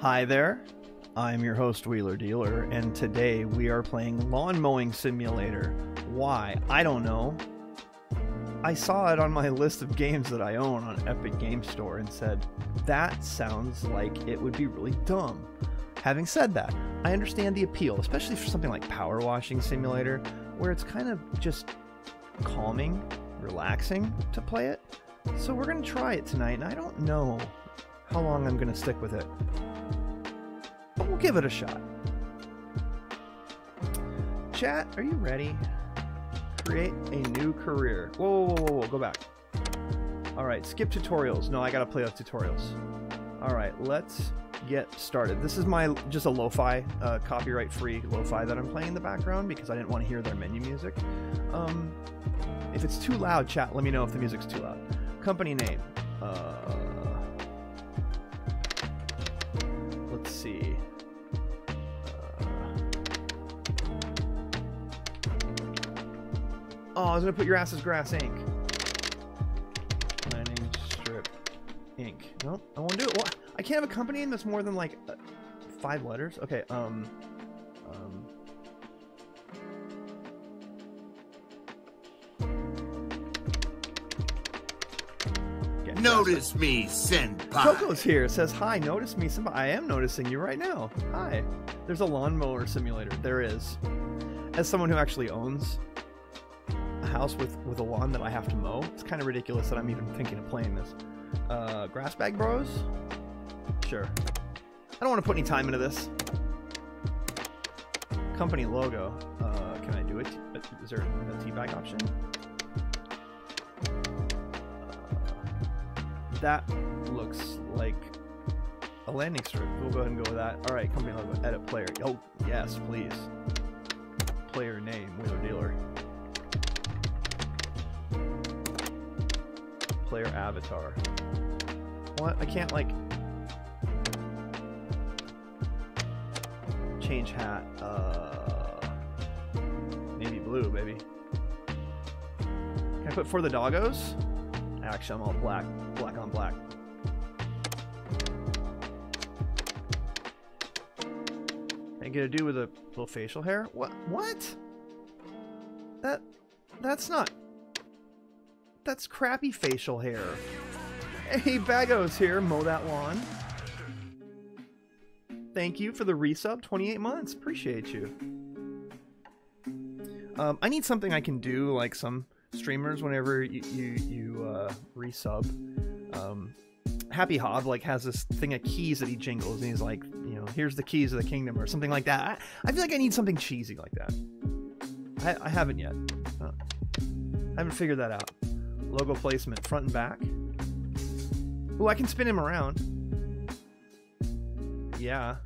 Hi there. I'm your host, Wehler Dealer, and today we are playing Lawn Mowing Simulator. Why? I don't know. I saw it on my list of games that I own on Epic Game Store and said, that sounds like it would be really dumb. Having said that, I understand the appeal, especially for something like Power Washing Simulator, where it's kind of just calming, relaxing to play it. So we're going to try it tonight, and I don't know how long I'm going to stick with it. We'll give it a shot. Chat, are you ready? Create a new career. Whoa, whoa, whoa, whoa, go back. All right, skip tutorials. No, I gotta play with tutorials. All right, let's get started. This is my just a lo-fi, uh, copyright-free lo-fi that I'm playing in the background because I didn't want to hear their menu music. Um, if it's too loud, chat, let me know if the music's too loud. Company name. Uh, oh, I was gonna put your ass as Grass ink. Landing Strip ink. No, I won't do it. What? I can't have a company name that's more than like uh, five letters. Okay. Um. Um. Notice me, senpai. Coco's here. It says, Hi, notice me. Somebody, I am noticing you right now. Hi. There's a lawnmower simulator. There is. As someone who actually owns a house with, with a lawn that I have to mow, it's kind of ridiculous that I'm even thinking of playing this. Uh, Grass Bag Bros? Sure. I don't want to put any time into this. Company logo. Uh, can I do it? Is there a teabag option? that looks like a landing strip. We'll go ahead and go with that. All right, company logo, edit player. Oh, yes, please. Player name, Wehler Dealer. Player avatar. What? I can't, like... Change hat. Uh... Maybe blue, baby. Can I put for the doggos? Actually, I'm all black. Black on black. Ain't gonna do with a little facial hair? What? What? That... That's not... That's crappy facial hair. Hey, Bagos here. Mow that lawn. Thank you for the resub. 28 months. Appreciate you. Um, I need something I can do, like some streamers whenever you you, you uh, resub. Um, Happy Hob like has this thing of keys that he jingles, and he's like, you know, here's the keys of the kingdom or something like that. I, I feel like I need something cheesy like that. I, I haven't yet. Uh, I haven't figured that out. Logo placement, front and back. Ooh, I can spin him around. Yeah.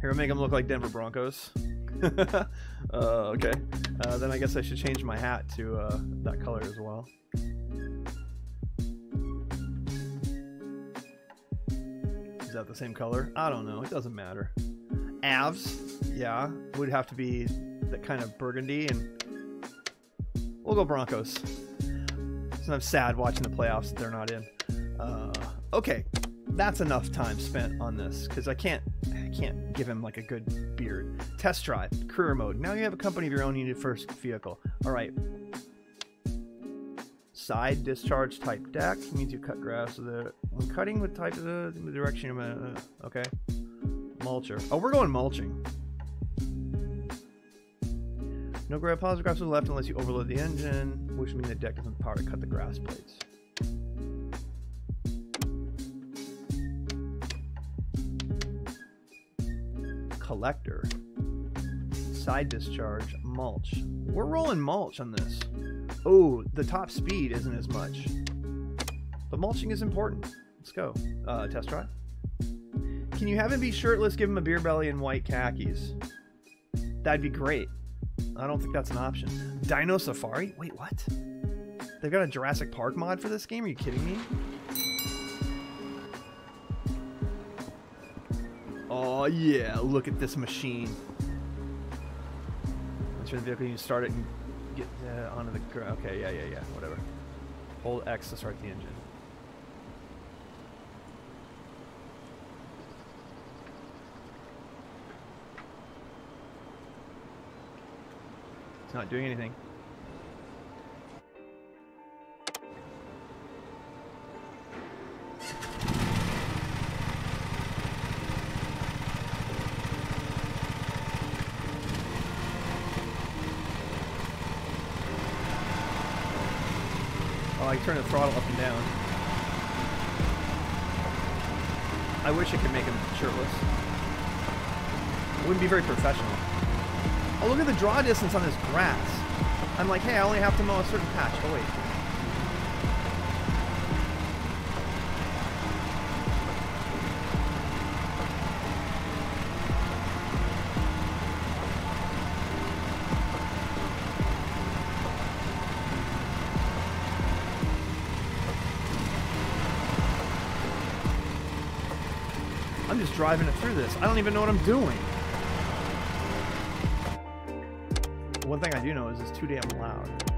Here, I'll make them look like Denver Broncos. uh, okay. Uh, then I guess I should change my hat to uh, that color as well. Is that the same color? I don't know. It doesn't matter. Avs, yeah, would have to be that kind of burgundy, and we'll go Broncos. I'm sad watching the playoffs that they're not in. Uh, okay, that's enough time spent on this because I can't I can't give him like a good beard. Test drive, career mode. Now you have a company of your own. You need a first vehicle. All right. Side discharge type deck means you cut grass. So the when cutting with type of the, the direction. Uh, okay. Mulcher. Oh, we're going mulching. No grab positive grass to the left unless you overload the engine, which means the deck doesn't power to cut the grass blades. collector. Side discharge, mulch. We're rolling mulch on this. Oh, the top speed isn't as much. But mulching is important. Let's go. Uh, test drive. Can you have him be shirtless, give him a beer belly, and white khakis? That'd be great. I don't think that's an option. Dino Safari? Wait, what? They've got a Jurassic Park mod for this game? Are you kidding me? Oh yeah, look at this machine. Enter the vehicle, you start it and get uh, onto the ground. Okay, yeah, yeah, yeah, whatever. Hold X to start the engine. It's not doing anything. I turn the throttle up and down. I wish I could make him shirtless. It wouldn't be very professional. Oh, look at the draw distance on this grass. I'm like, hey, I only have to mow a certain patch. Oh, wait. Driving it through this. I don't even know what I'm doing. One thing I do know is it's too damn loud.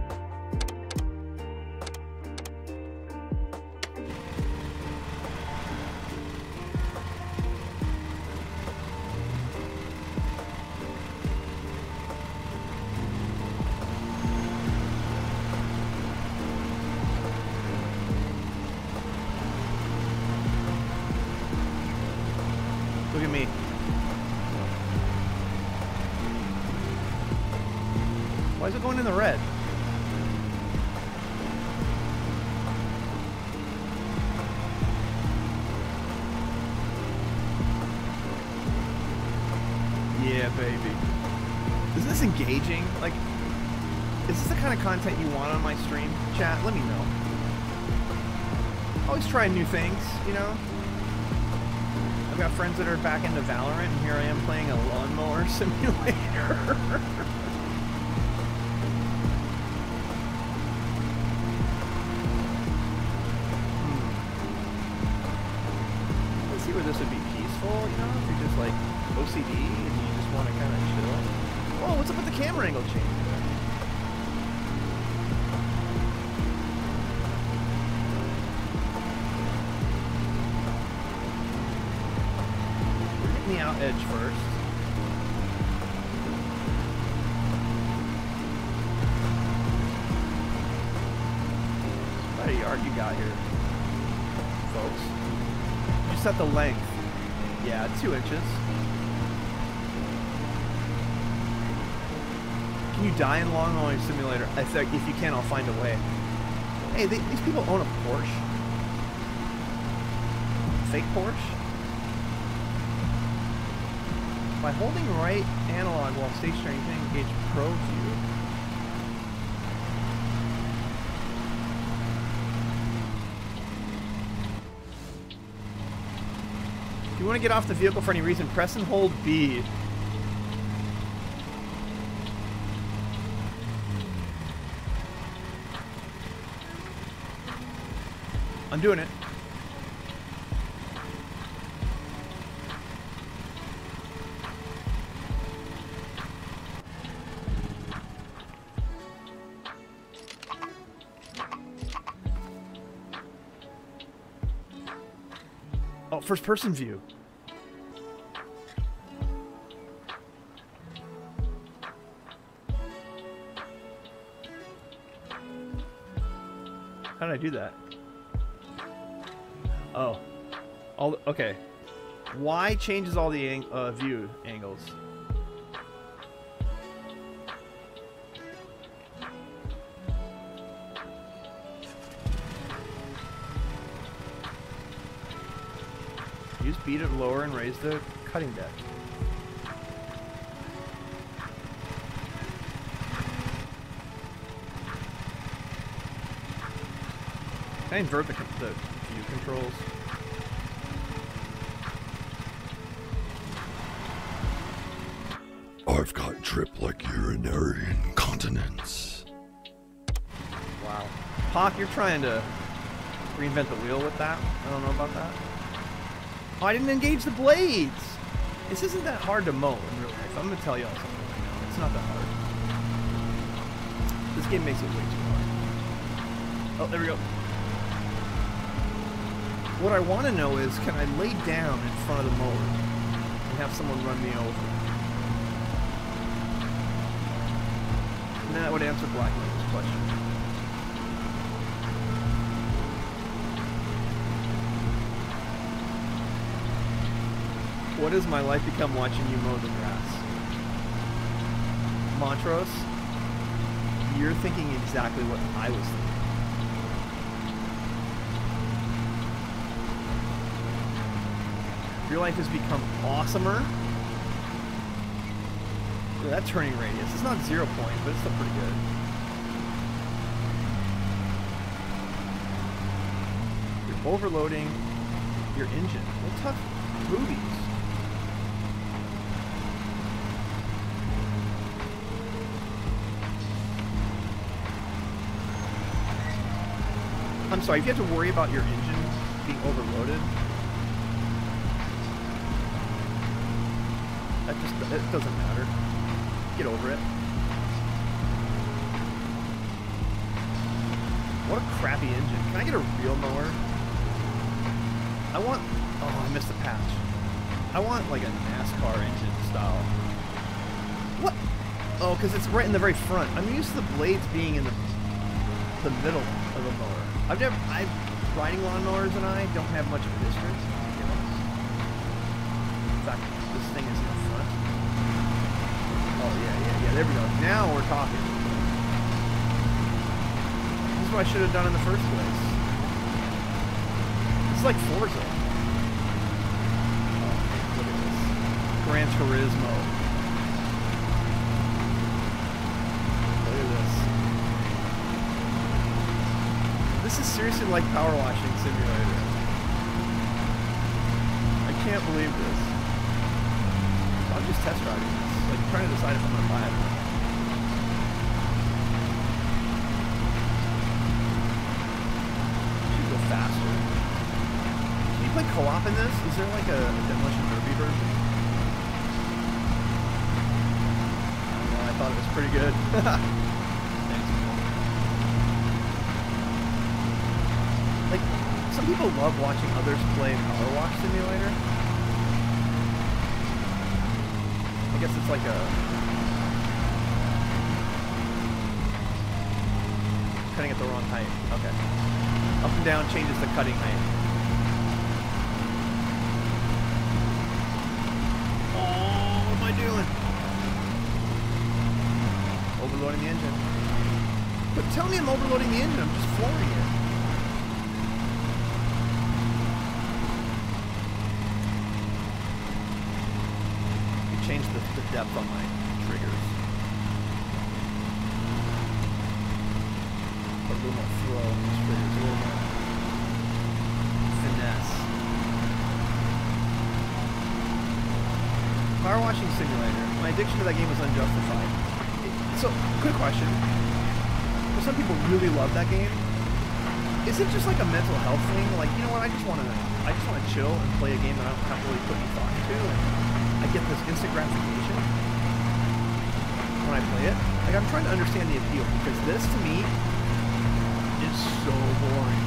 Trying new things, you know? I've got friends that are back into Valorant, and here I am playing a lawnmower simulator. Hmm. Where this would be peaceful, you know? If you're just like OCD and you just want to kind of chill. Whoa, what's up with the camera angle change? Out edge first. What a yard you got here, folks. You set the length. Yeah, two inches. Can you die in Lawn Mowing Simulator? I if you can, I'll find a way. Hey, they, these people own a Porsche. Fake Porsche? By holding right analog while stationary, you can engage Pro View. If you want to get off the vehicle for any reason, press and hold B. I'm doing it. First person view. How did I do that? Oh. All okay. Y changes all the ang uh, view angles. Lower and raise the cutting deck. Can I invert the, the view controls? I've got drip like urinary incontinence. Wow. Hawk, you're trying to reinvent the wheel with that. I don't know about that. Oh, I didn't engage the blades. This isn't that hard to mow in real life. I'm gonna tell y'all something right now. It's not that hard. This game makes it way too hard. Oh, there we go. What I want to know is, can I lay down in front of the mower and have someone run me over? And that would answer Black question. What has my life become watching you mow the grass? Montrose, you're thinking exactly what I was thinking. Your life has become awesomer. That turning radius. It's not zero point, but it's still pretty good. You're overloading your engine. What tough boobies. I'm sorry, if you have to worry about your engine being overloaded, that just it doesn't matter. Get over it. What a crappy engine. Can I get a real mower? I want oh I missed the patch. I want like a NASCAR engine style. What? Oh, because it's right in the very front. I'm used to the blades being in the the middle of the mower. I've never, I, riding lawnmowers and I don't have much of a know? In fact, this thing is in front. Oh yeah, yeah, yeah. There we go. Now we're talking. This is what I should have done in the first place. It's like Forza. Oh, look at this. Gran Turismo. Look at this. This is seriously like power washing simulator. I can't believe this. I'm just test driving this, like trying to decide if I'm gonna buy it. or not. Should go faster. Can you play co-op in this? Is there like a demolition derby version? I know, I thought it was pretty good. Thanks. Like, some people love watching others play Power Wash Simulator. I guess it's like a cutting at the wrong height. Okay. Up and down changes the cutting height. Oh, what am I doing? Overloading the engine. But tell me I'm overloading the engine. I'm just flooring it. You change the, depth on my triggers. A little more on these triggers, a little more finesse. Power washing simulator. My addiction to that game was unjustified. So, quick question. For some people really love that game. Is it just like a mental health thing? Like, you know what, I just wanna I just wanna chill and play a game that I don't have to really put any thought into and I get this instant gratification when I play it. Like I'm trying to understand the appeal because this to me is so boring.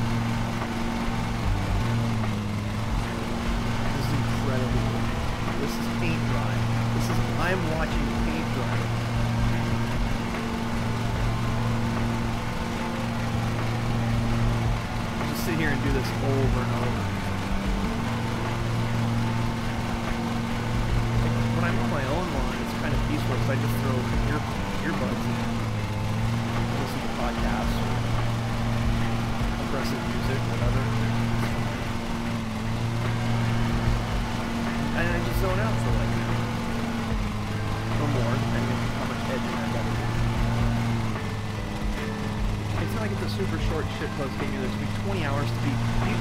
This is incredibly boring. This is paint dry. This is I'm watching paint dry. Just sit here and do this over and over. Like, when I'm on my own lawn, it's because I just throw ear earbuds in, listen to podcasts, or aggressive music, whatever. And I just zone out for like an hour. Or more, depending on how much editing I gotta do. It's not like it's a super short shit post game either. It's be 20 hours to be.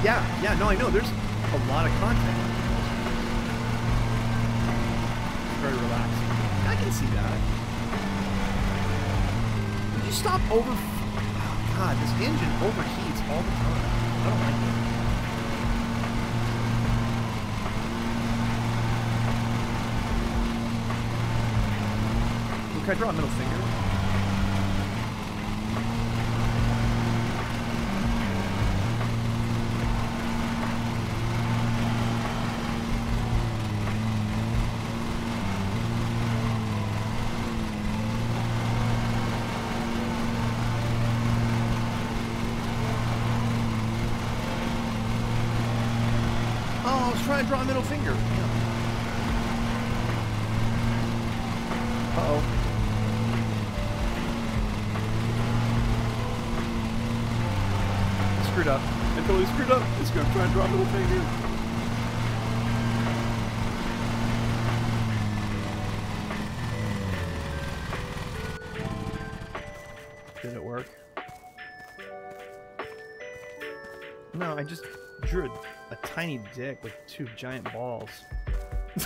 Yeah, yeah, no, I know. There's a lot of content. see that. Did you stop over... Oh, God, this engine overheats all the time. I don't like it. Can I draw a middle finger? Screwed up. I totally screwed up. Just gonna try and draw a middle finger. Did it work? No, I just drew a, a tiny dick with two giant balls.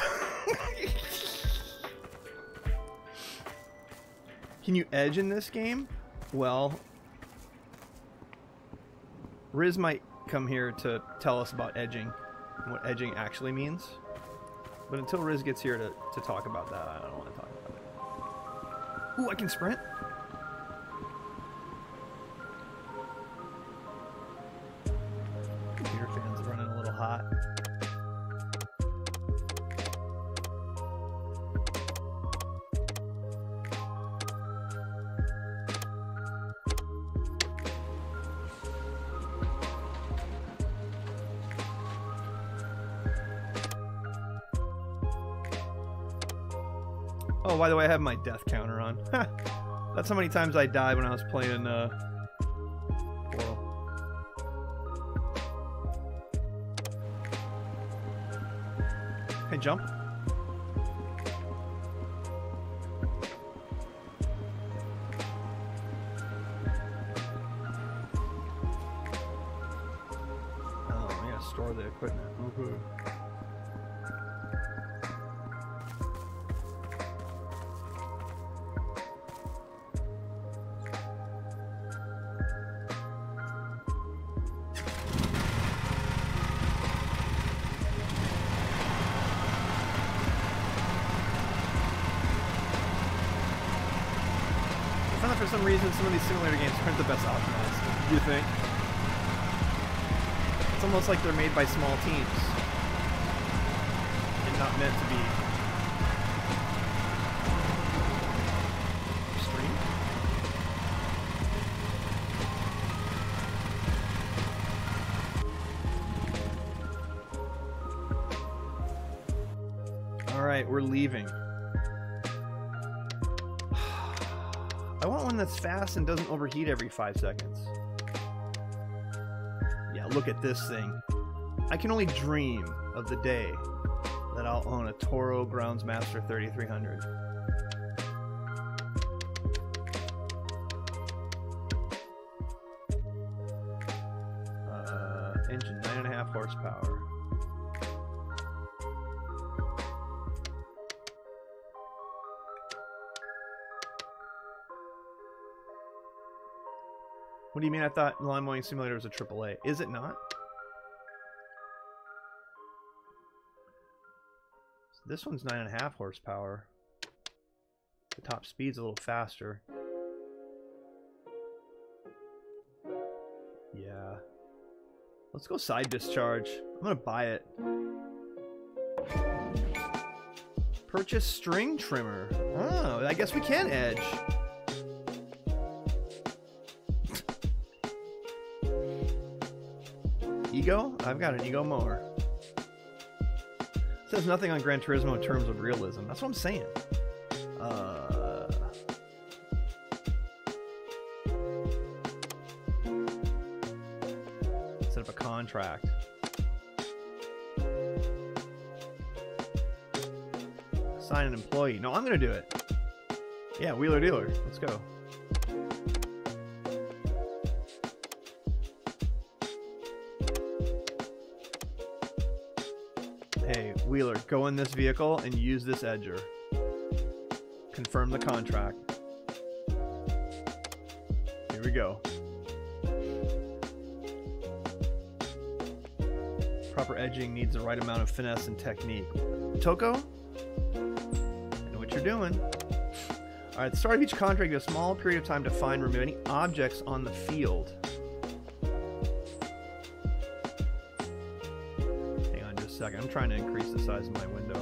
Can you edge in this game? Well, Riz might come here to tell us about edging and what edging actually means. But until Riz gets here to, to talk about that, I don't want to talk about it. Ooh, I can sprint? Computer fans running a little hot. By the way, I have my death counter on. That's how many times I died when I was playing uh, Portal. Hey, jump. For some reason some of these simulator games aren't the best optimized. Do you think? It's almost like they're made by small teams. And not meant to be and doesn't overheat every five seconds. Yeah, look at this thing. I can only dream of the day that I'll own a Toro Groundsmaster 3300. Uh, engine, nine and a half horsepower. What do you mean? I thought Lawn Mowing Simulator was a AAA. Is it not? This one's nine and a half horsepower. The top speed's a little faster. Yeah. Let's go side discharge. I'm gonna buy it. Purchase string trimmer. Oh, I guess we can edge. Ego? I've got an ego mower. Says nothing on Gran Turismo in terms of realism. That's what I'm saying. Uh, set up a contract. Sign an employee. No, I'm gonna do it. Yeah, wheeler dealer. Let's go. Go in this vehicle and use this edger. Confirm the contract. Here we go. Proper edging needs the right amount of finesse and technique. Toko? I know what you're doing. All right, at the start of each contract, you have a small period of time to find remove any objects on the field. Trying to increase the size of my window.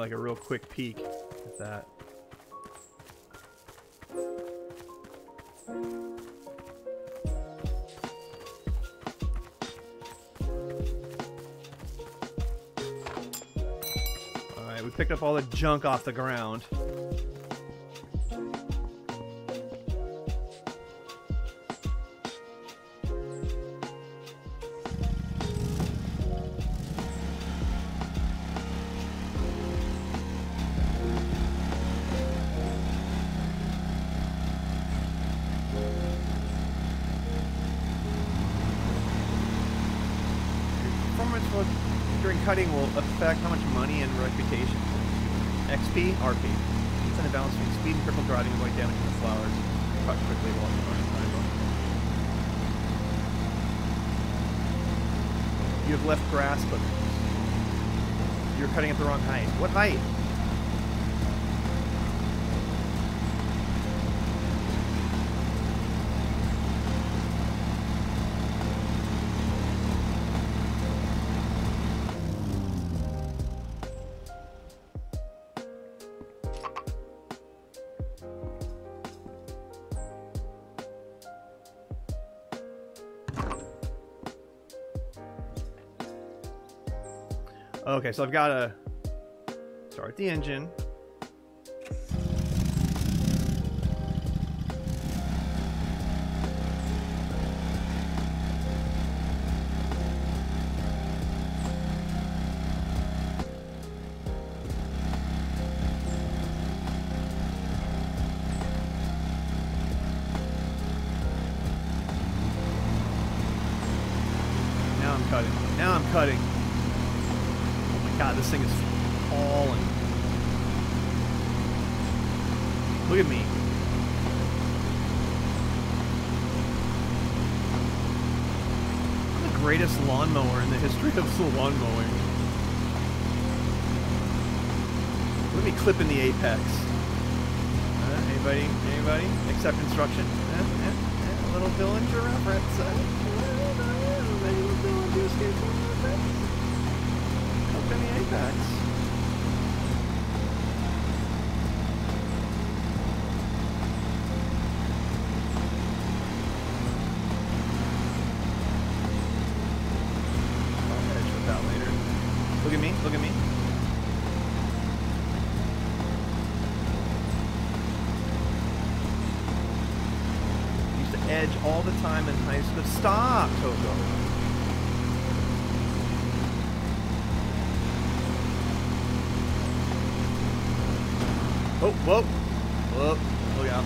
Like a real quick peek at that. Alright, we picked up all the junk off the ground. Performance during cutting will affect how much money and reputation. XP, RP. It's in a balance between speed and crippled driving, avoid damaging the flowers. Cut quickly while rival. You have left grass but You're cutting at the wrong height. What height? Okay, so I've got to start the engine. Lawn mowing. Let me clip in the apex. Uh, anybody? Anybody? Accept instruction. Eh, eh, a little Dillinger reference. Uh, little Dillinger skateboard reference. Clip in the apex. I'll edge with that later. Look at me. Used to edge all the time in high school. Stop, Toko. Oh. Whoa. Look out.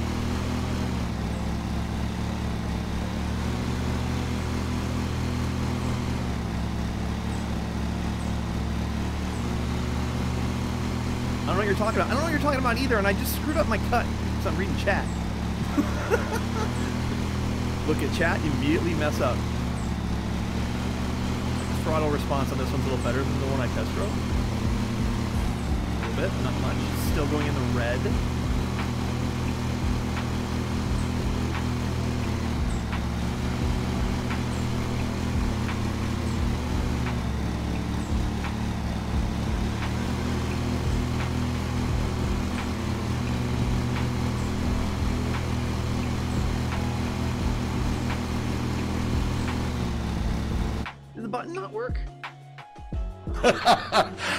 I don't know what you're talking about. Either, and I just screwed up my cut because I'm reading chat. Look at chat, immediately mess up. Throttle response on this one's a little better than the one I test drove. A little bit, not much. Still going in the red.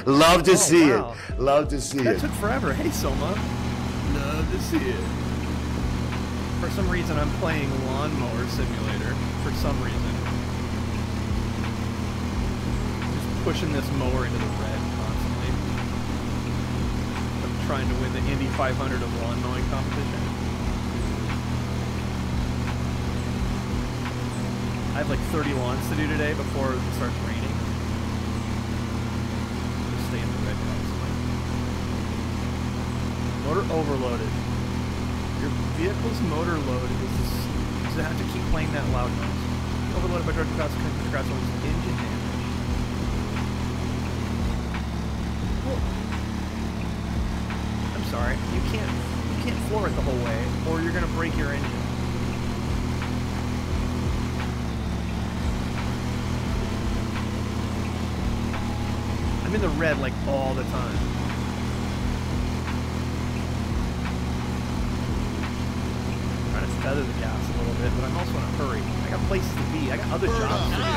Love to Oh, see wow. it. Love to see That it. That took forever. Hey, Soma. Love to see it. For some reason, I'm playing Lawnmower Simulator. For some reason. Just pushing this mower into the red constantly. I'm trying to win the Indy 500 of lawn mowing competition. I have like 30 lawns to do today before it starts raining. Just stay in the red house. Motor overloaded. Your vehicle's motor load is does it have to keep playing that loud noise? Overloaded by country crash owns engine damage. Well, I'm sorry, you can't you can't floor it the whole way, or you're gonna break your engine. I'm in the red like all the time. Trying to feather the gas a little bit, but I'm also in a hurry. I got places to be. I got other jobs to do.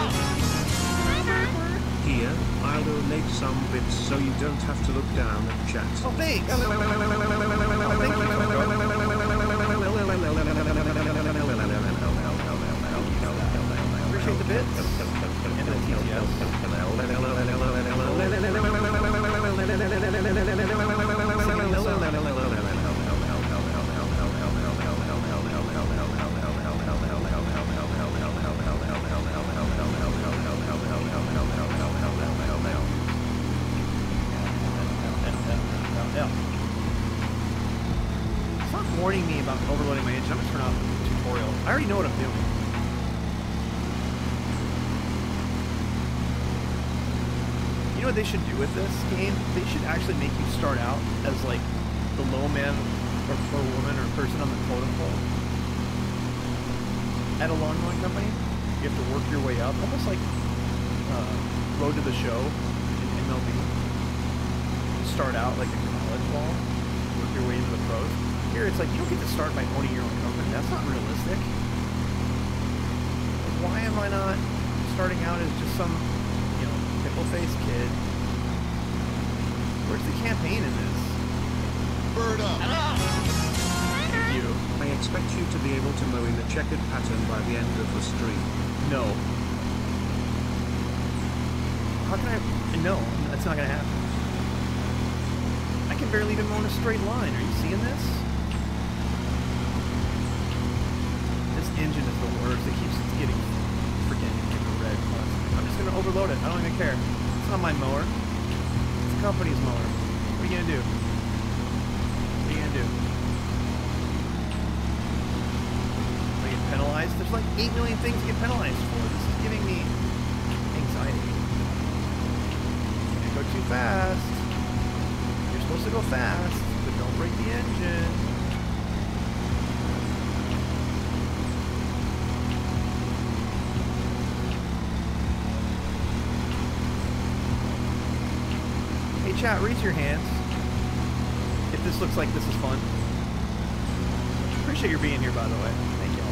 Here, I'll donate some bits so you don't have to look down at chat. Oh, thanks. Oh, the bits. And the TTS. Yeah. Stop warning me about overloading my engine. I'm gonna turn off the tutorial. I already know what I'm doing. You know what they should do with this game? They should actually make you start out as like the low man or, or woman or person on the totem pole at a lawn mowing company. You have to work your way up, almost like uh, Road to the Show in MLB. You start out like a college ball, work your way into the pros. Here, it's like you don't get to start by owning your own company. That's not realistic. Why am I not starting out as just some, you know, pickle-faced kid? Where's the campaign in this? Bird up. Thank you. I expect you to be able to mow in a checkered pattern by the end of the stream. No. How can I? No, that's not gonna happen. I can barely even mow in a straight line. Are you seeing this? This engine is the worst. It keeps getting freaking in red. I'm just gonna overload it. I don't even care. It's not my mower. Company's. What are you gonna do? What are you gonna do? I get penalized. There's like 8 million things to get penalized for. This is giving me anxiety. Go too fast. You're supposed to go fast, but don't break the engine. Chat, raise your hands if this looks like this is fun. Appreciate your being here, by the way. Thank you.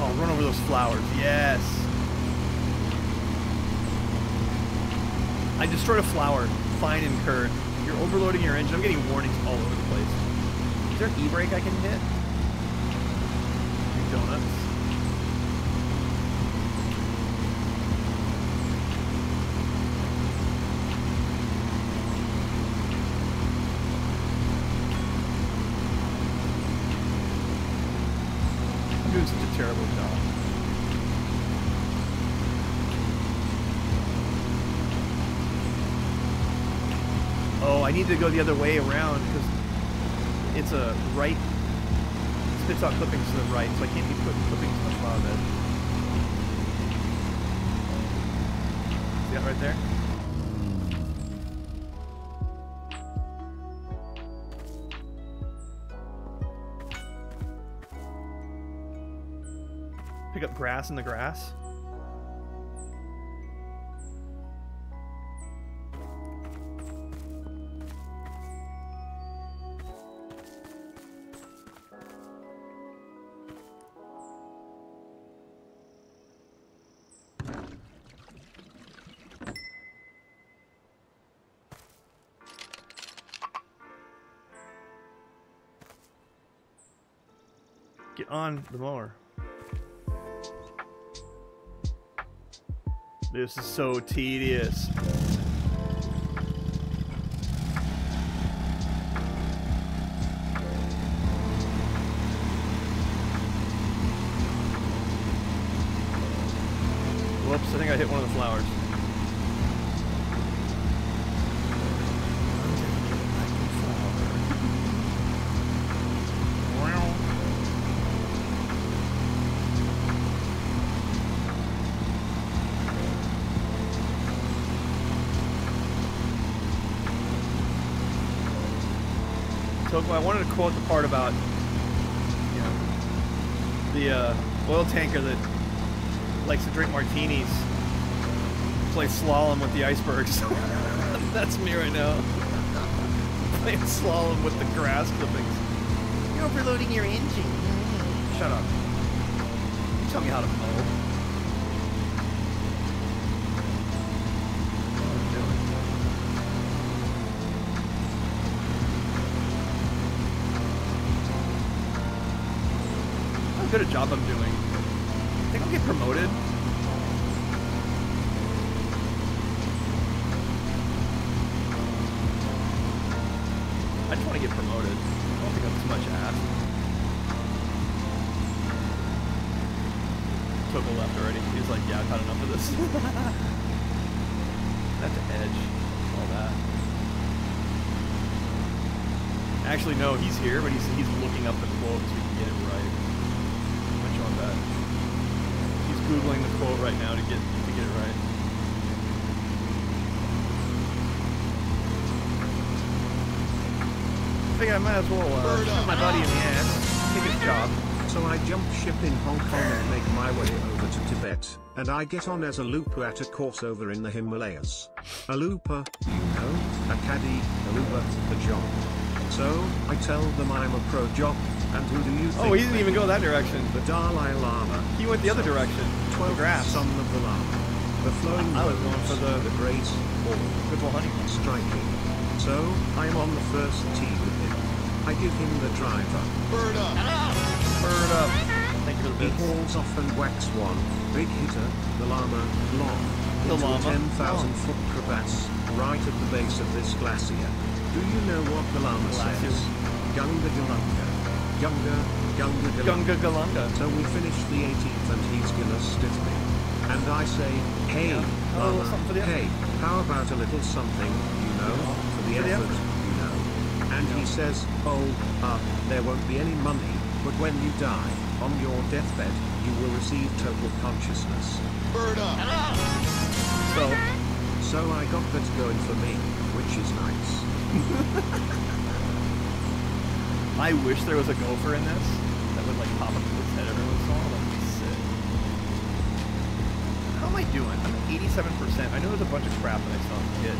Oh, run over those flowers. Yes. I destroyed a flower. Fine incurred. You're overloading your engine. I'm getting warnings all over the place. Is there an e-brake I can hit? Two donuts. I'm doing such a terrible job. Oh, I to go the other way around because it's a right. Spits out clippings to the right, so I can't keep putting clippings in the flower bed. See that right there? Pick up grass in the grass. On the mower. This is so tedious. Whoops, I think I hit one of the flowers. So I wanted to quote the part about you know the uh, oil tanker that likes to drink martinis, play slalom with the icebergs. That's me right now. Playing slalom with the grass clippings. You're overloading your engine. Shut up. You tell me how to mow. Good a job I'm doing. I think I'll get promoted. I just want to get promoted. I don't think I'm too much asked. Took a left already. He's like, yeah, I've had enough of this. That's an edge. All that. Actually, no, he's here, but he's he's looking up the quote so we can get it right. I'm gonna show him that. He's googling the quote right now to get to get it right. I think I might as well uh, Bird shoot my buddy in the ass. Take his job. So I jump ship in Hong Kong and make my way over to Tibet, and I get on as a looper at a course over in the Himalayas. A looper, you know, a caddy, a looper, a job. So, I tell them I'm a pro job, and who do you think? Oh, he didn't even go that direction. The Dalai Lama. He went the other direction. The 12th grass. son of the Lama. The flowing I was going for the- the grace, all Good for honey. striking. So, I'm on the first tee with him. I give him the driver. Bird up. Bird up. Thank you for the He bits. hauls off and whacks one. Big hitter, the Lama, long. The into Lama, a 10,000 long. foot crevasse, right at the base of this glacier. Do you know what the Lama Glacier. says? Gunga Galunga. Gunga, Gunga Galunga. Gunga Galunga. So we finish the 18th and he's gonna stiff me. And I say, hey, Yeah. A little Lama, something for the effort. hey, how about a little something, you know, for the For the effort, effort. you know. And he says, oh, uh, there won't be any money, but when you die, on your deathbed, you will receive total consciousness. Bird up. So, So I got that going for me, which is nice. I wish there was a gopher in this that would like pop up his head every once in a while. That'd be sick. How am I doing? I'm at 87%. I know there's a bunch of crap that I still have to get.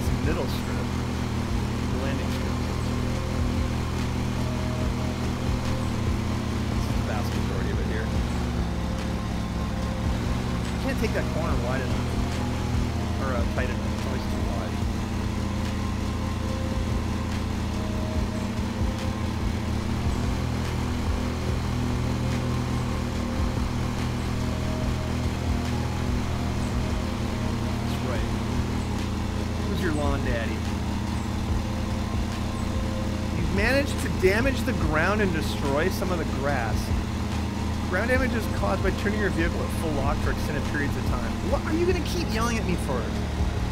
This middle strip. The landing strip. This is the vast majority of it here. Can't take that damage the ground and destroy some of the grass. Ground damage is caused by turning your vehicle at full lock for extended periods of time. What are you going to keep yelling at me for?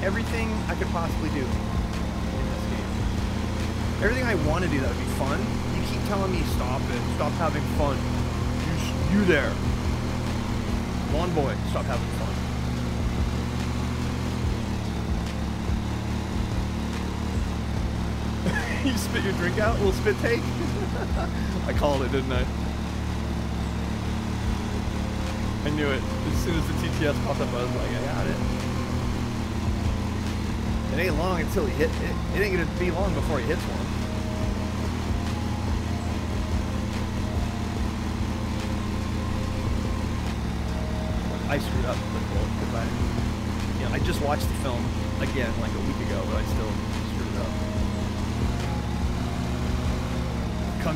Everything I could possibly do in this game. Everything I want to do that would be fun. You keep telling me stop it, stop having fun. You, you there, lawn boy, stop having fun. you spit your drink out, little spit take. I called it, didn't I? I knew it. As soon as the TTS popped up, I was like, I got it. It ain't long until he hit it. It ain't gonna be long before he hits one. I screwed up I just watched the film again like a week ago, but I still screwed it up.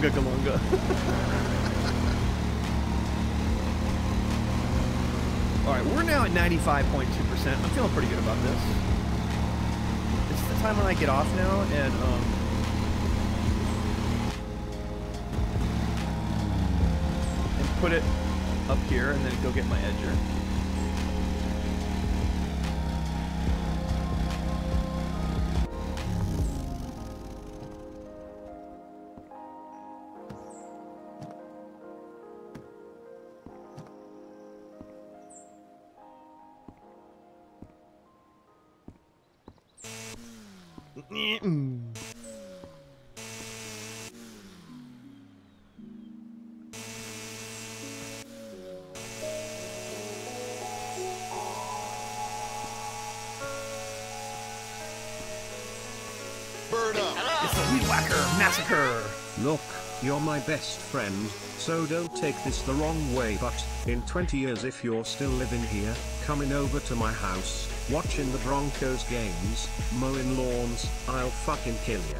Galunga. All right, we're now at 95.2%. I'm feeling pretty good about this. It's the time when I get off now, and um, and put it up here, and then go get my edger. Best friend, so don't take this the wrong way but, in 20 years if you're still living here, coming over to my house, watching the Broncos games, mowing lawns, I'll fucking kill you.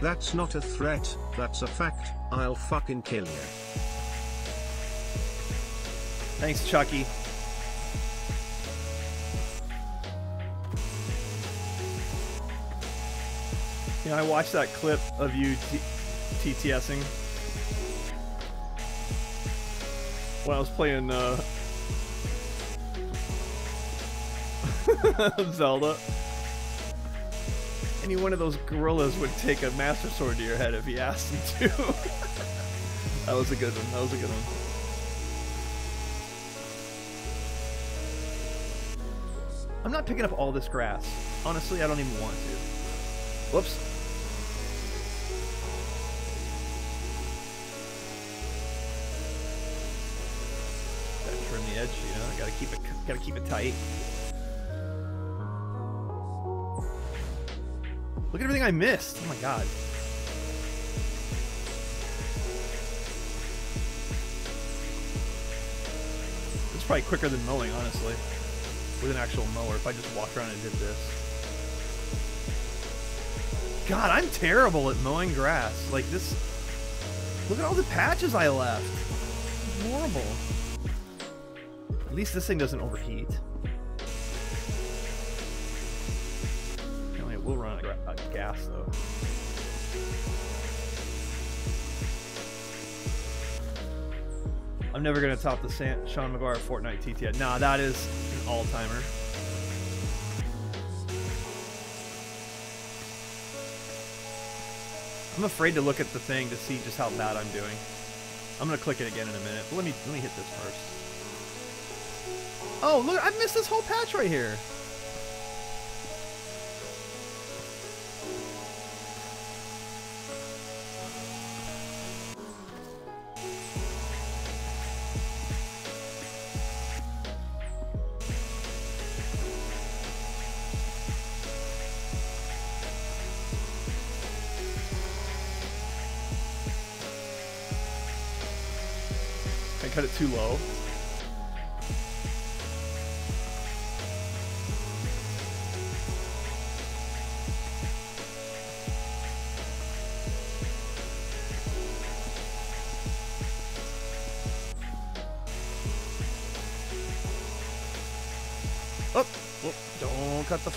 That's not a threat, that's a fact, I'll fucking kill you. Thanks, Chucky. You know, I watched that clip of you TTSing when I was playing uh, Zelda. Any one of those gorillas would take a Master Sword to your head if he asked him to. that was a good one. That was a good one. I'm not picking up all this grass. Honestly, I don't even want to. Whoops. Gotta keep it tight. Look at everything I missed. Oh my god. It's probably quicker than mowing, honestly with an actual mower if I just walked around and did this. God, I'm terrible at mowing grass. Like this. Look at all the patches I left. It's horrible. At least this thing doesn't overheat. It will run out of gas though. I'm never gonna top the San- Sean McGuire Fortnite TTI. Nah, that is an all-timer. I'm afraid to look at the thing to see just how bad I'm doing. I'm gonna click it again in a minute. But let me let me hit this first. Oh, look! I missed this whole patch right here.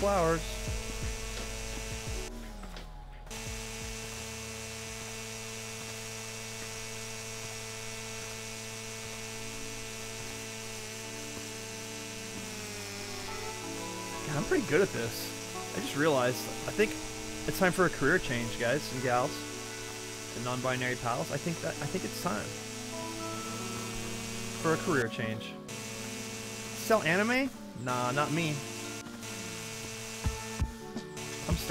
Flowers. God, I'm pretty good at this. I just realized, I think it's time for a career change, guys and gals, and non-binary pals. I think that I think it's time for a career change. Sell anime? Nah, not me.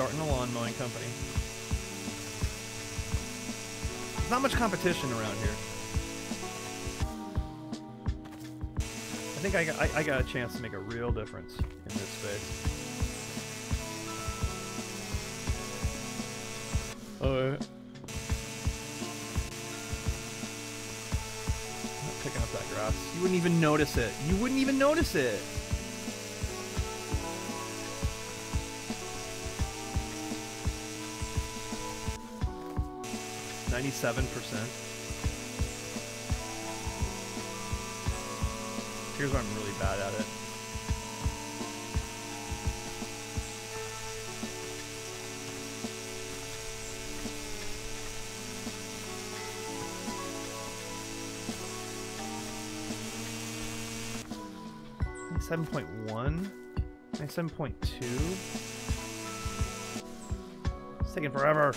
Starting a lawn mowing company. There's not much competition around here. I think I got, I, I got a chance to make a real difference in this space. Oh, picking up that grass. You wouldn't even notice it. You wouldn't even notice it. 97%. Here's where I'm really bad at it. Seven point one, seven point two. It's taking forever.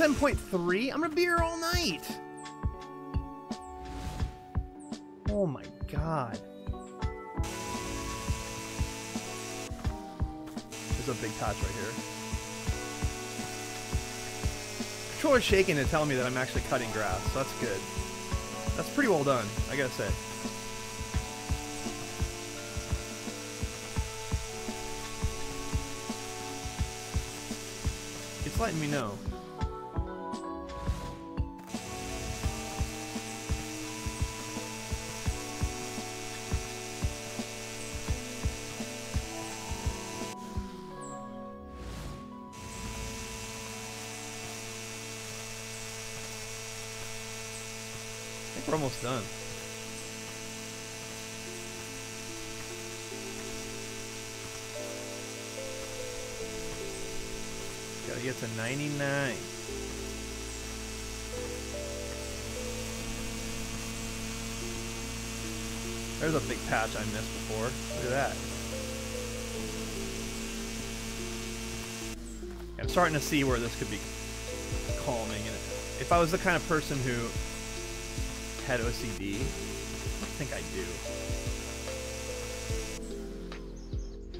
Ninety-seven point three. I'm gonna be here all night. Oh my god. There's a big patch right here. Controller's shaking to tell me that I'm actually cutting grass, so that's good. That's pretty well done, I gotta say. It's letting me know. Done. Gotta get to 99. There's a big patch I missed before. Look at that. I'm starting to see where this could be calming. And if I was the kind of person who had OCD, I don't think I do.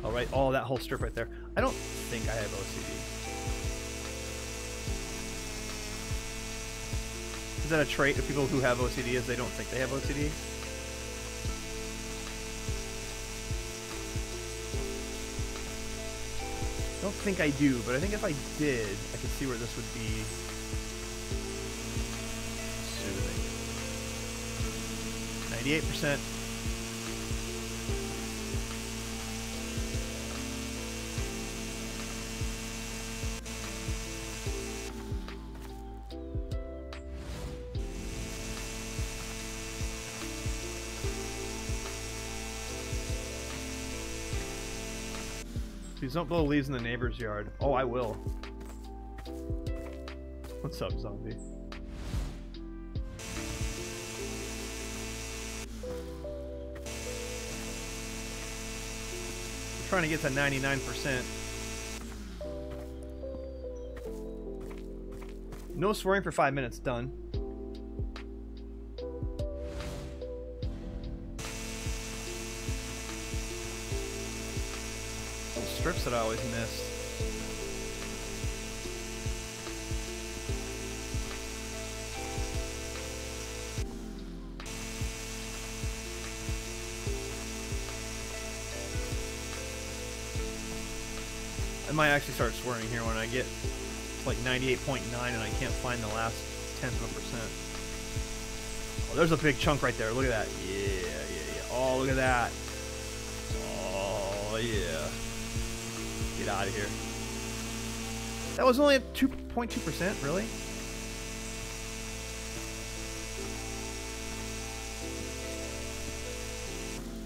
All right, all that whole strip right there. I don't think I have OCD. Is that a trait of people who have OCD? Is they don't think they have OCD? I don't think I do, but I think if I did, I could see where this would be soothing. 98%. Please don't blow leaves in the neighbor's yard. Oh, I will. What's up, zombie? Trying to get to 99%. No swearing for five minutes. Done. Those strips that I always miss. Might actually start swearing here when I get like 98.9 and I can't find the last tenth of a percent. Oh, there's a big chunk right there. Look at that. Yeah, yeah, yeah. Oh, look at that. Oh, yeah. Get out of here. That was only at 2.2%, really?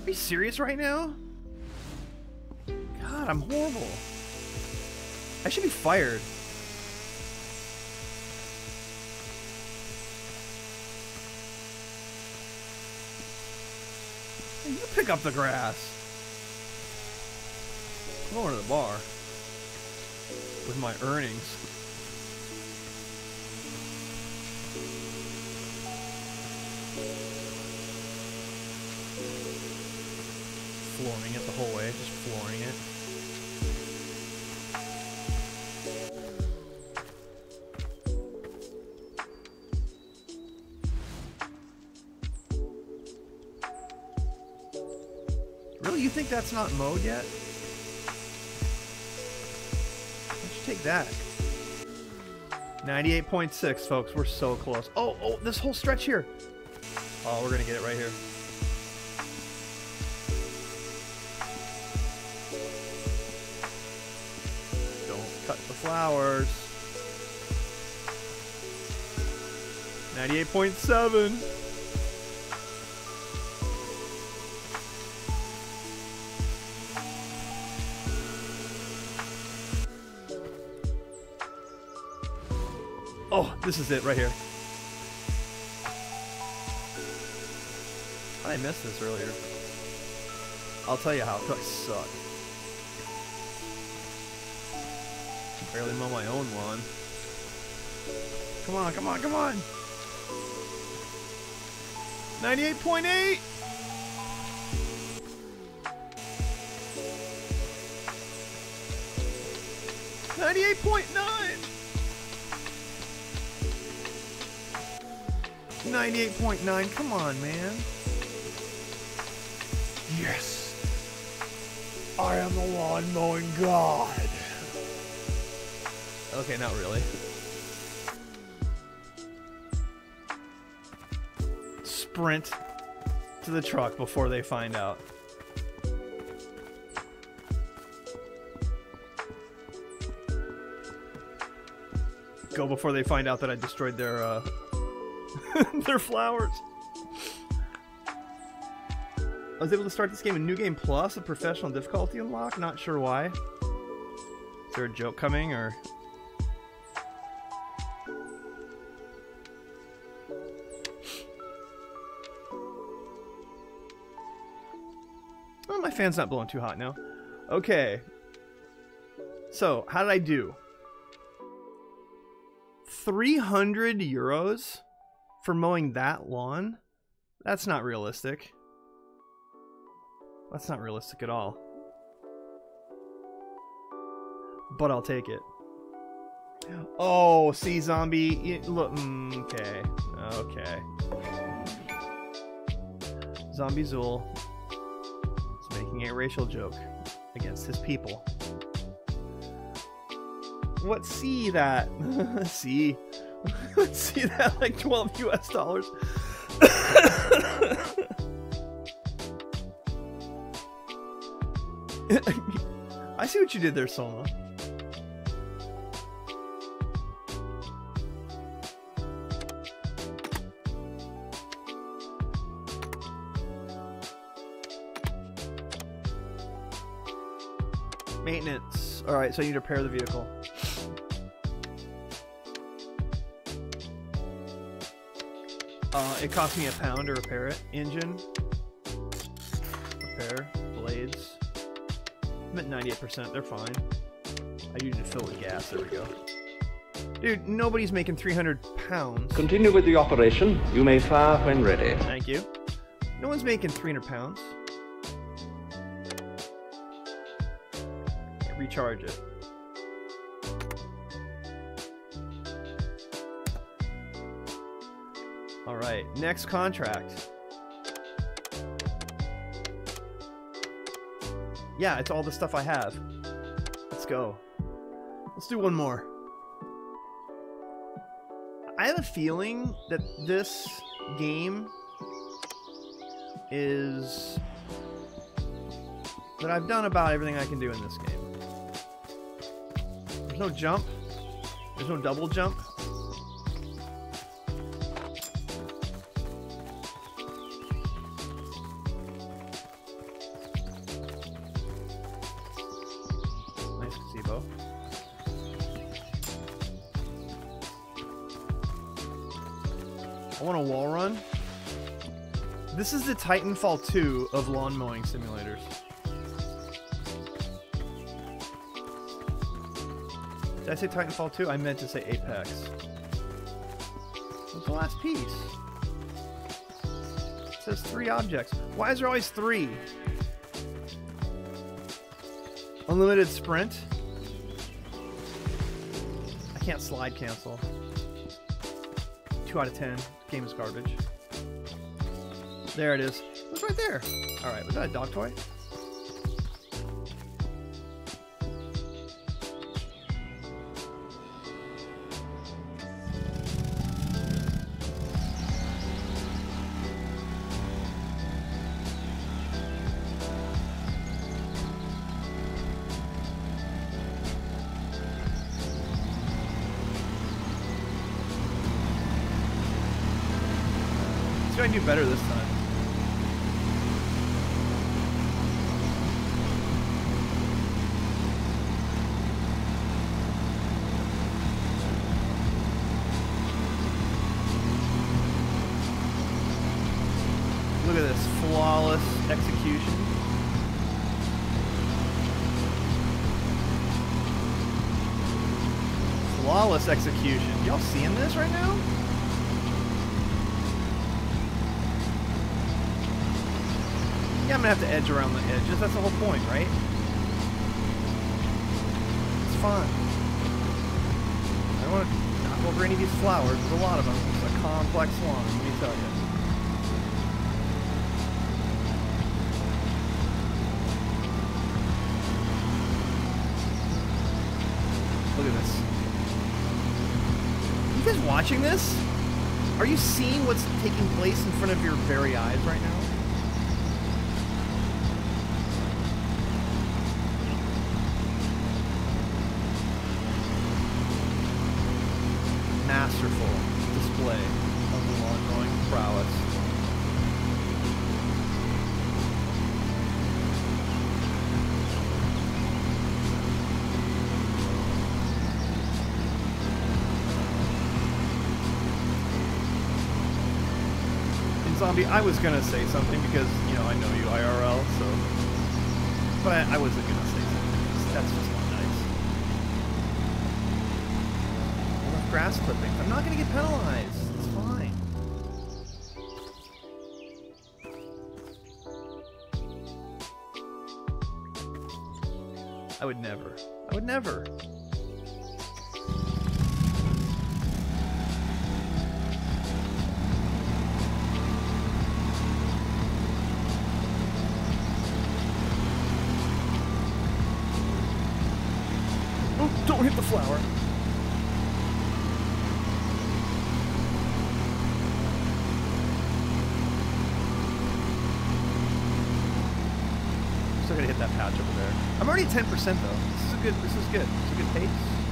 Are you serious right now? God, I'm horrible. I should be fired. You pick up the grass. I'm going to the bar with my earnings. Flooring it the whole way, just flooring Really? You think that's not mowed yet? Should take that? 98.6, folks. We're so close. Oh, oh, this whole stretch here. Oh, we're going to get it right here. Don't cut the flowers. 98.7. this is it right here. I missed this earlier. I'll tell you how. I suck. Barely mow my own lawn. Come on, come on, come on! 98.8! Ninety-eight point nine. Ninety-eight point nine. Come on, man. Yes. I am the lawn mowing god. Okay, not really. Sprint to the truck before they find out. Go before they find out that I destroyed their uh their flowers. I was able to start this game in New Game Plus, a professional difficulty unlock. Not sure why. Is there a joke coming or? Oh, my fan's not blowing too hot now. Okay. So, how did I do? 300 euros for mowing that lawn? That's not realistic. That's not realistic at all. But I'll take it. Oh, see, zombie. Look, mm, okay, okay. Zombie Zool is making a racial joke against his people. What? See that? see, see that? Like twelve U.S. dollars. I see what you did there, Soma. Maintenance. Alright, so I need to repair the vehicle. Uh, it cost me a pound to repair it. Engine. Repair. Blades. I'm at 98%. They're fine. I need to fill with gas. There we go. Dude, nobody's making 300 pounds. Continue with the operation. You may fire when ready. Thank you. No one's making 300 pounds. Recharge it. Next contract. Yeah, it's all the stuff I have. Let's go. Let's do one more. I have a feeling that this game is that I've done about everything I can do in this game. There's no jump. There's no double jump. Is the Titanfall 2 of lawn mowing simulators. Did I say Titanfall 2? I meant to say Apex. What's the last piece? It says three objects. Why is there always three? Unlimited sprint. I can't slide cancel. 2 out of 10. Game is garbage. There it is. It's right there. All right, was that a dog toy? better Flawless execution. Y'all seeing this right now? Yeah, I'm gonna have to edge around the edges. That's the whole point, right? It's fun. I don't want to knock over any of these flowers. There's a lot of them. It's a complex lawn, let me tell you. Watching this? Are you seeing what's taking place in front of your very eyes right now? I was gonna say something because, you know, I know you IRL, so. But I, I wasn't gonna say something. That's just not nice. Enough grass clipping. I'm not gonna get penalized. It's fine. I would never. I would never. Hit that patch over there. I'm already 10% though. This is a good. This is good. It's a good pace.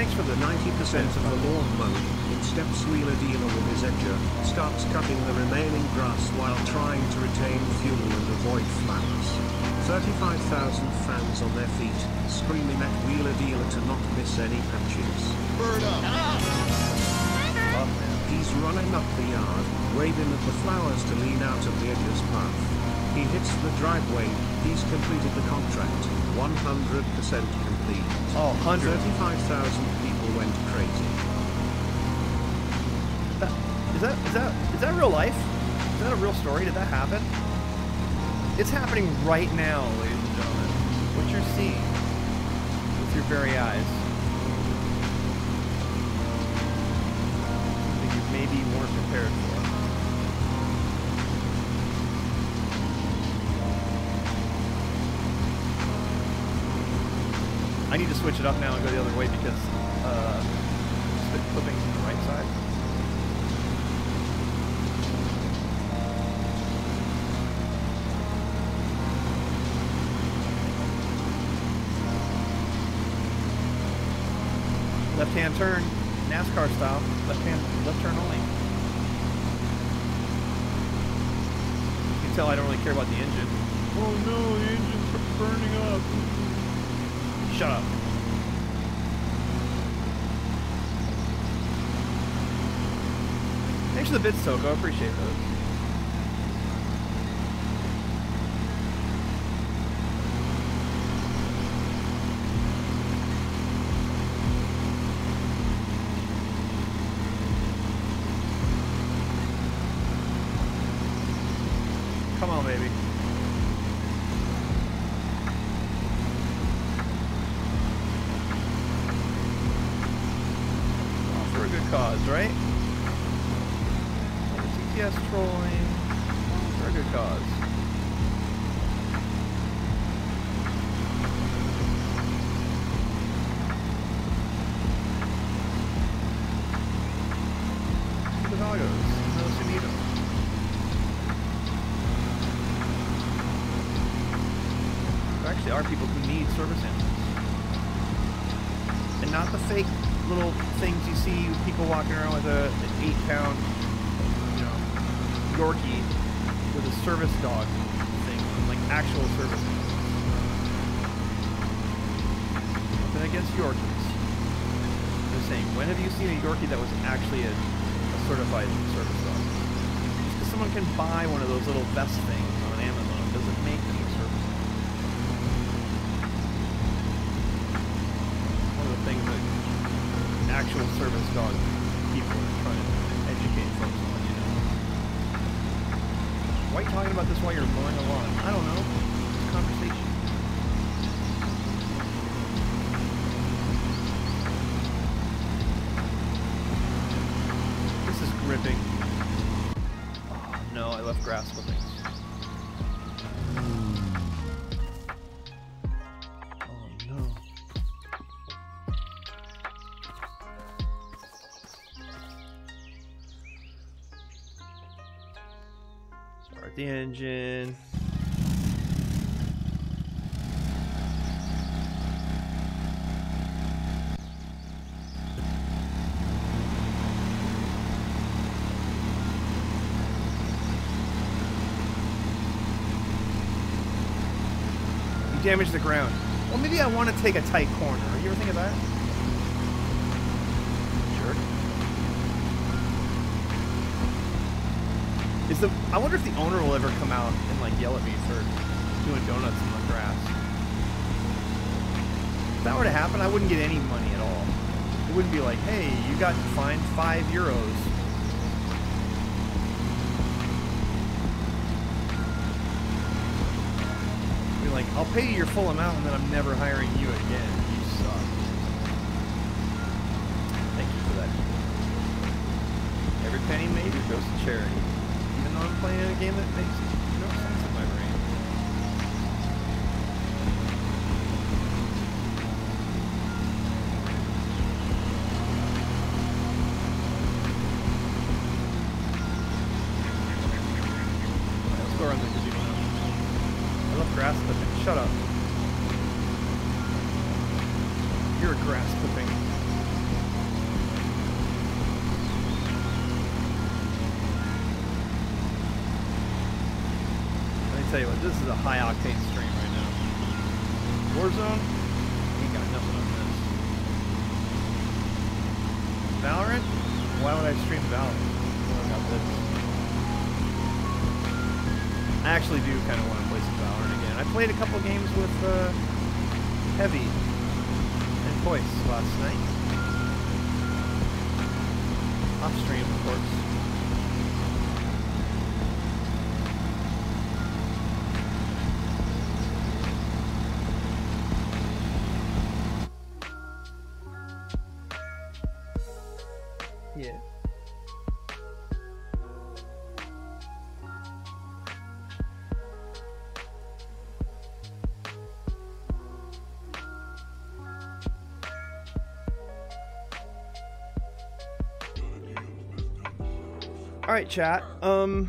Thanks for the 90% of the lawn mowed, in steps Wehler Dealer with his edger, starts cutting the remaining grass while trying to retain fuel and avoid flowers. 35,000 fans on their feet, screaming at Wehler Dealer to not miss any patches. Bird up. Man. He's running up the yard, waving at the flowers to lean out of the edger's path. He hits the driveway, he's completed the contract, 100% complete. Oh, 100. 35,000 people went crazy. Is that is that is that real life? Is that a real story? Did that happen? It's happening right now, ladies and gentlemen. What you're seeing with your very eyes. You maybe weren't prepared for. Need to switch it up now and go the other way because uh, spit clippings on the right side. Left hand turn, NASCAR style. Left hand, left turn only. You can tell I don't really care about the engine. Oh no, the engine's burning up. Shut up. Thanks for the bits, Toko. I appreciate those. cause, right? TTS trolling for a good cause. The doggos, those who need 'em. There actually are people who need service animals. And not the fake little things you see people walking around with a, an eight pound, you know, Yorkie with a service dog thing, like actual service animals. Nothing against Yorkies. I'm just saying, when have you seen a Yorkie that was actually a, a certified service dog? Just because someone can buy one of those little vest things on Amazon doesn't make them a service dog. One of the things that actual service dog people trying to educate folks on, you know. Why are you talking about this while you're mowing a lawn? I don't know. A conversation. Engine. You damage the ground. Well, maybe I want to take a tight corner. You ever think of that? Is the I wonder if the owner will ever come out and like yell at me for doing donuts in the grass. If that were to happen, I wouldn't get any money at all. It wouldn't be like, hey, you got fined five euros. Be like, I'll pay you your full amount and then I'm never hiring you again. You suck. Thank you for that. Every penny made goes to charity. Playing a game that makes no sense in my brain. Let's go around the gazebo. I love grass clipping. Shut up. You're a grass clipping. Let me tell you what, this is a high octane stream right now. Warzone? Ain't got nothing on this. Valorant? Why would I stream Valorant? I got this. I actually do kind of want to play some Valorant again. I played a couple games with uh, Heavy and Voice last night. Off stream, of course. Chat. Um,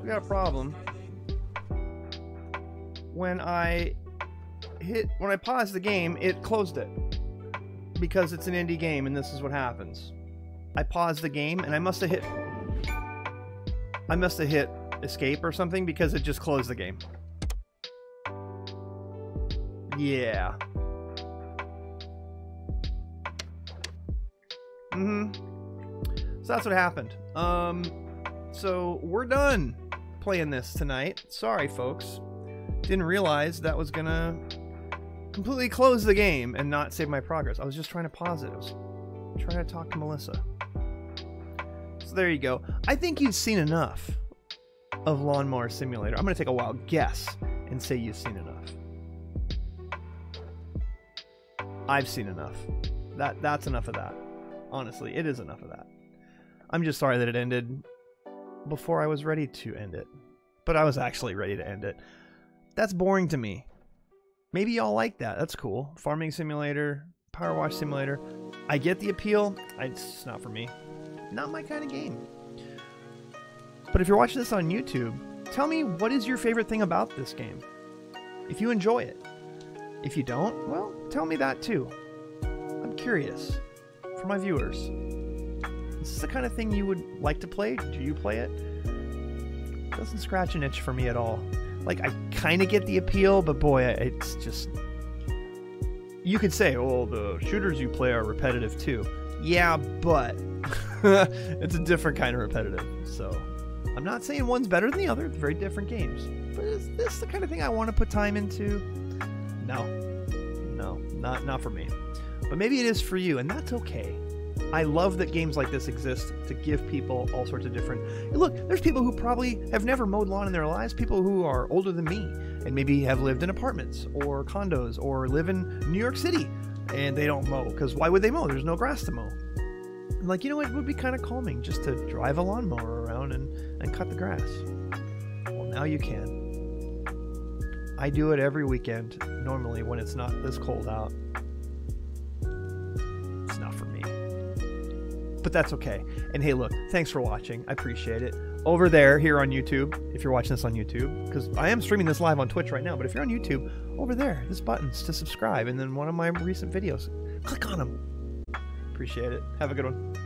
we got a problem. When I hit, when I paused the game, it closed it because it's an indie game, and this is what happens. I paused the game, and I must have hit, I must have hit escape or something because it just closed the game. Yeah. Mm-hmm. So that's what happened. Um, so we're done playing this tonight. Sorry, folks. Didn't realize that was gonna completely close the game and not save my progress. I was just trying to pause it. I was trying to talk to Melissa. So there you go. I think you've seen enough of Lawnmower Simulator. I'm gonna take a wild guess and say you've seen enough. I've seen enough. That that's enough of that. Honestly, it is enough of that. I'm just sorry that it ended before I was ready to end it. But I was actually ready to end it. That's boring to me. Maybe y'all like that. That's cool. Farming simulator, power wash simulator. I get the appeal. It's not for me. Not my kind of game. But if you're watching this on YouTube, tell me what is your favorite thing about this game? If you enjoy it. If you don't, well, tell me that too. I'm curious. For my viewers. Is this the kind of thing you would like to play? Do you play it? Doesn't scratch an itch for me at all. Like, I kind of get the appeal, but boy, it's just. You could say, oh, the shooters you play are repetitive too. Yeah, but. it's a different kind of repetitive, so. I'm not saying one's better than the other, they're very different games. But is this the kind of thing I want to put time into? No. No, not not for me. But maybe it is for you, and that's okay. I love that games like this exist to give people all sorts of different. Look, there's people who probably have never mowed lawn in their lives, people who are older than me, and maybe have lived in apartments or condos or live in New York City, and they don't mow because why would they mow? There's no grass to mow. And like, you know, it would be kind of calming just to drive a lawnmower around and, and cut the grass. Well, now you can. I do it every weekend, normally when it's not this cold out. But that's okay. And hey, look, thanks for watching. I appreciate it. Over there, here on YouTube, if you're watching this on YouTube, because I am streaming this live on Twitch right now, but if you're on YouTube, over there, there's buttons to subscribe, and then one of my recent videos. Click on them. Appreciate it. Have a good one.